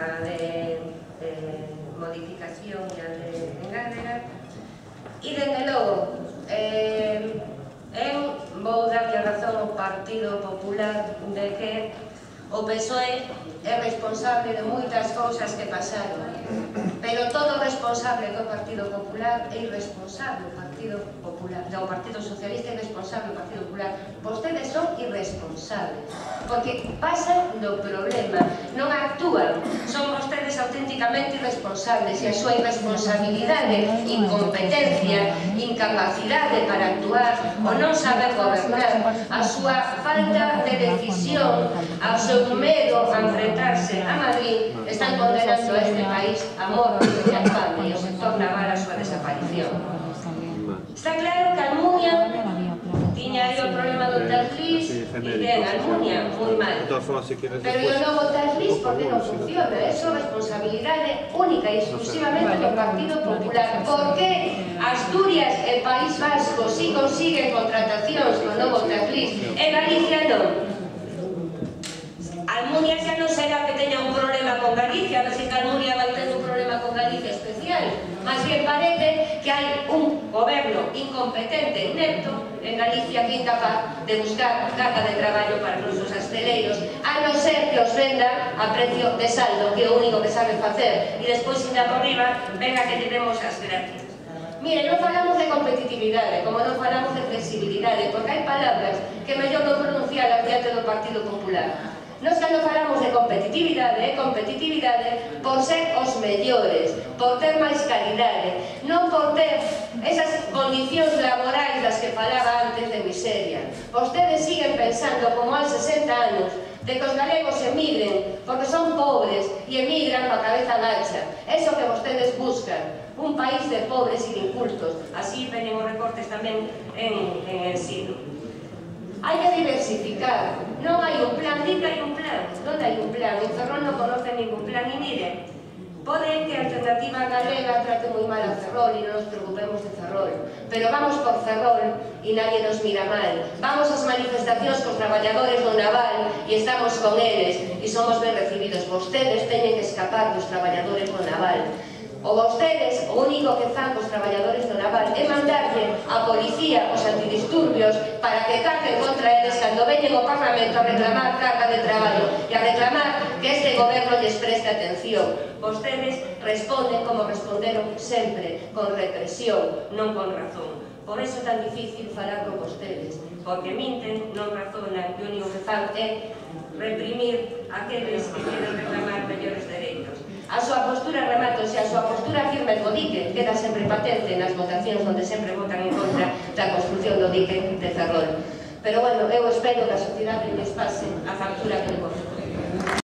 a de eh, modificación e a de engádega e dende logo eh, eu vou darlle razón ao Partido Popular de que o PSOE é responsable de moitas cousas que pasaron. Pero todo responsable do Partido Popular é irresponsable do Partido Popular do Partido Socialista é irresponsable do Partido Popular. Vostedes son irresponsables porque pasan do problema non actúan auténticamente irresponsables e a súa irresponsabilidade, incompetencia, incapacidade para actuar ou non saber gobernar, a súa falta de decisión, ao seu medo a enfrentarse a Madrid, están condenando a este país a morro de e ao sector naval a súa desaparición. votar sí, y de Ganuña, muy mal. De todas formas, si quieres Pero después, yo no votar list porque no funciona, eso es responsabilidad única y exclusivamente del Partido Popular. ¿Por qué Asturias, el País Vasco, sí consigue contrataciones con no votar list? En Galicia no. Almunia xa non será que teña un problema con Galicia, a ver se Almunia vai ter un problema con Galicia especial. Más bien parece que hai un goberno incompetente e inepto en Galicia quinta de buscar carga de traballo para os nosos asteleiros a non ser que os venda a precio de saldo que é o único que sabe facer e despois inda por riba venga que tenemos as gracias Mire, non falamos de competitividade, como non falamos de flexibilidade, porque hai palabras que mellor non pronunciar diante do Partido Popular. Nos cando falamos de competitividade, competitividade por ser os mellores, por ter máis calidade, non por ter esas condicións laborais das que falaba antes de miseria. Vostedes siguen pensando, como hai 60 anos, de que os galegos emigren porque son pobres e emigran coa cabeza gacha. Eso que vostedes buscan, un país de pobres e de incultos. Así venen os recortes tamén en, en ensino. Hai que diversificar. Non hai un plan, dime hai un plan. Non hai un plan. En Ferrol non conoce ningún plan. E miren, Pode que a alternativa galega trate moi mal a Ferrol e non nos preocupemos de Ferrol, pero vamos por Ferrol e nadie nos mira mal. Vamos ás manifestacións cos traballadores do naval e estamos con eles e somos ben recibidos. Vostedes teñen que escapar dos traballadores do naval o único que fan os traballadores do naval é mandarlle a policía os antidisturbios para que carguen contra eles cando veñen ao Parlamento a reclamar carga de traballo e a reclamar que este goberno lles preste atención. Vostedes responden como responderon sempre, con represión, non con razón. Por eso é tan difícil falar con vostedes, porque minten, non razonan, e o único que fan é reprimir aqueles que queren reclamar mellores dereitos. A súa postura, remato, se a súa postura firme do dique queda sempre patente nas votacións onde sempre votan en contra da construcción do dique de Ferrol. Pero, bueno, eu espero que a sociedade lles pase a factura que le